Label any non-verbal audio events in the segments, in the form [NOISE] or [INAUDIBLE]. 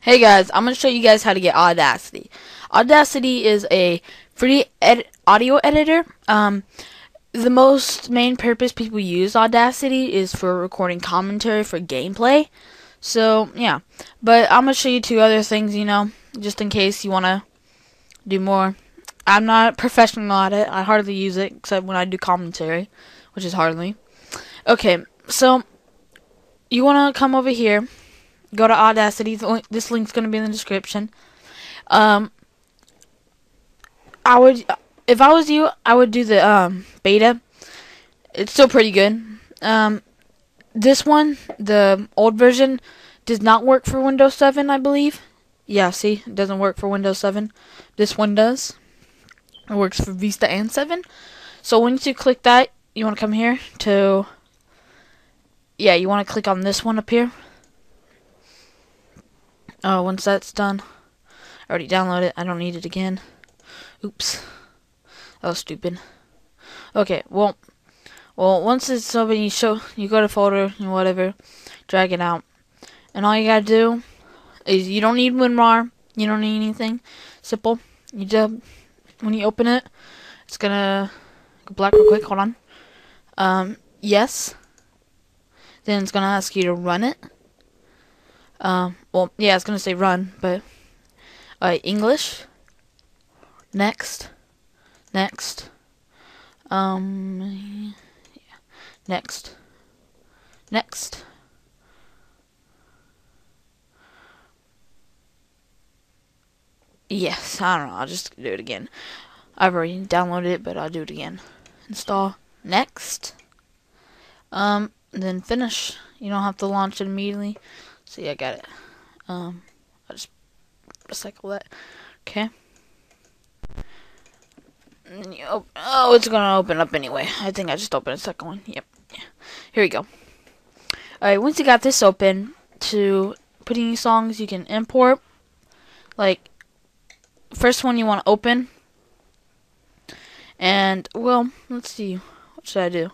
Hey guys, I'm going to show you guys how to get Audacity. Audacity is a free ed audio editor. Um, the most main purpose people use Audacity is for recording commentary for gameplay. So, yeah. But I'm going to show you two other things, you know, just in case you want to do more. I'm not professional at it. I hardly use it except when I do commentary, which is hardly. Okay, so you want to come over here go to Audacity. This link's going to be in the description. Um, I would, if I was you, I would do the um beta. It's still pretty good. Um, this one, the old version, does not work for Windows 7, I believe. Yeah, see, it doesn't work for Windows 7. This one does. It works for Vista and 7. So once you click that, you want to come here to. Yeah, you want to click on this one up here. Oh, once that's done, I already downloaded it. I don't need it again. Oops. That was stupid. Okay, well, well, once it's open, you show, you go to folder and whatever, drag it out, and all you gotta do is you don't need WinRAR, you don't need anything. Simple. You just when you open it, it's gonna go black real quick. Hold on. Um, yes. Then it's gonna ask you to run it. Um, well, yeah, it's gonna say run, but uh, English. Next, next. Um, yeah. next, next. Yes, I don't know. I'll just do it again. I've already downloaded it, but I'll do it again. Install. Next. Um, then finish. You don't have to launch it immediately. See, I got it. Um, I'll just recycle that. Okay. Oh, it's gonna open up anyway. I think I just opened a second one. Yep. Here we go. Alright, once you got this open, to put songs you can import. Like, first one you want to open. And, well, let's see. What should I do?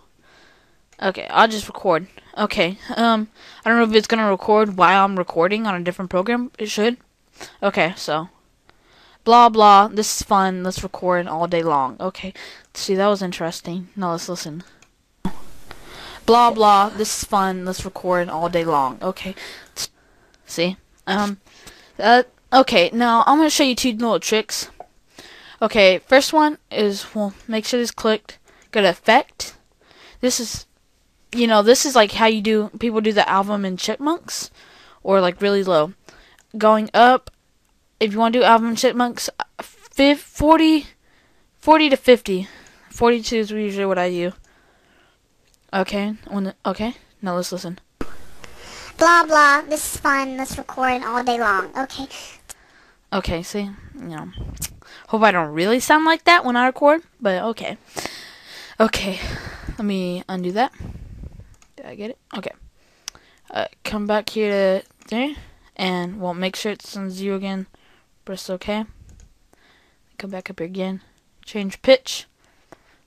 Okay, I'll just record. Okay, um, I don't know if it's gonna record while I'm recording on a different program. It should. Okay, so. Blah blah, this is fun, let's record all day long. Okay, see, that was interesting. Now let's listen. Blah blah, this is fun, let's record all day long. Okay, see? Um, uh, okay, now I'm gonna show you two little tricks. Okay, first one is, well, make sure this clicked. Go to Effect. This is you know, this is like how you do people do the Alvin and Chipmunks, or like really low. Going up, if you want to do Alvin and Chipmunks, 40, 40 to 50. 42 is usually what I do. Okay, when okay, now let's listen. Blah blah, this is fun, let's record all day long. Okay. Okay, see, you know, hope I don't really sound like that when I record, but okay. Okay, let me undo that. Did I get it? Okay. Uh, come back here to there, and we'll make sure it's on zero again. Press OK. Come back up here again. Change pitch.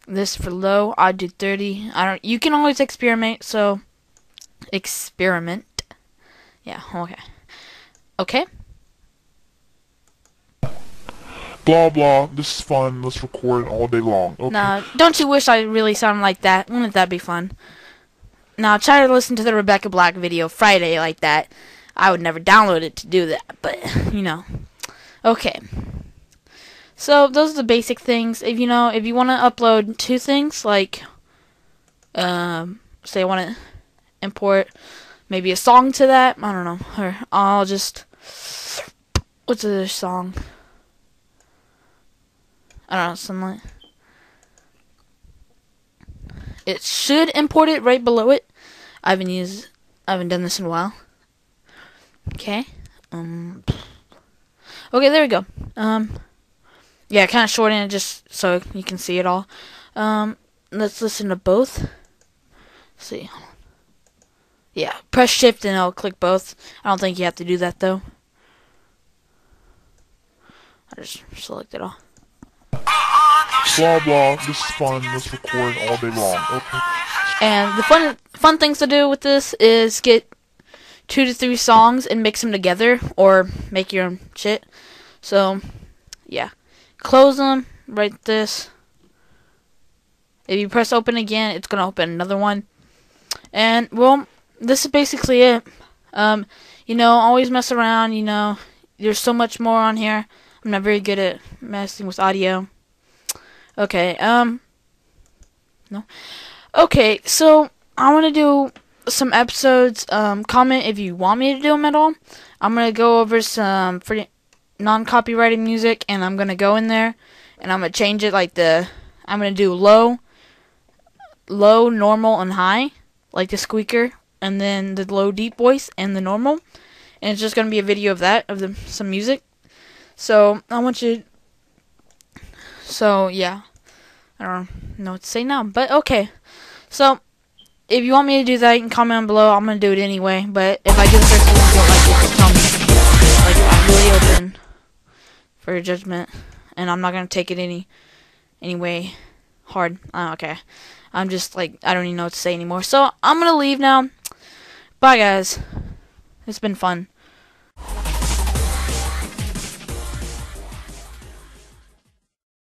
This for low. I do 30. I don't. You can always experiment. So experiment. Yeah. Okay. Okay. Blah blah. This is fun. Let's record all day long. Okay. Nah, don't you wish I really sounded like that? Wouldn't that be fun? Now try to listen to the Rebecca Black video Friday like that. I would never download it to do that, but [LAUGHS] you know. Okay. So those are the basic things. If you know, if you want to upload two things, like, um, say I want to import maybe a song to that, I don't know, or I'll just what's the song? I don't know, something like. It should import it right below it. I haven't used, I haven't done this in a while. Okay. Um. Okay, there we go. Um. Yeah, kind of shorten it just so you can see it all. Um. Let's listen to both. Let's see. Yeah, press shift and I'll click both. I don't think you have to do that though. I just select it all. Blah blah. This is fun. Let's record all day long. Okay. And the fun fun things to do with this is get two to three songs and mix them together or make your own shit. So, yeah. Close them, write this. If you press open again, it's going to open another one. And, well, this is basically it. Um, you know, always mess around, you know. There's so much more on here. I'm not very good at messing with audio. Okay, um, no. Okay, so I want to do some episodes. Um, comment if you want me to do them at all. I'm gonna go over some free non-copyrighted music, and I'm gonna go in there, and I'm gonna change it like the. I'm gonna do low, low, normal, and high, like the squeaker, and then the low, deep voice, and the normal. And it's just gonna be a video of that of the some music. So I want you. So yeah, I don't know what to say now, but okay. So if you want me to do that, you can comment below. I'm gonna do it anyway. But if I do the first one, don't like it, tell me. Like I'm really open for your judgment, and I'm not gonna take it any anyway hard. Uh, okay, I'm just like I don't even know what to say anymore. So I'm gonna leave now. Bye guys. It's been fun.